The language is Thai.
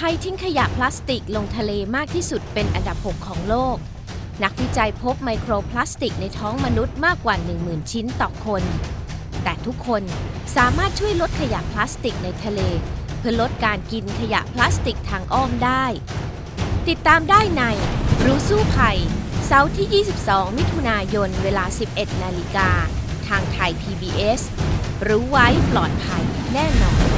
ไทยทิ้งขยะพลาสติกลงทะเลมากที่สุดเป็นอันดับ 6 ของโลก นักวิจัยพบไมโครพลาสติกในท้องมนุษย์มากกว่า 10,000 ชิ้นต่อคน แต่ทุกคนสามารถช่วยลดขยะพลาสติกในทะเล เพื่อลดการกินขยะพลาสติกทางอ้อมได้ ติดตามได้ในรู้สู้ภัย เสาร์ที่ 22 มิถุนายน เวลา 11 นาฬิกา ทางไทย PBS รู้ไว้ปลอดภัยแน่นอน